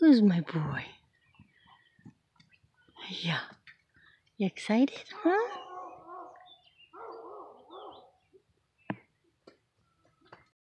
Who's my boy? Yeah. You excited, huh?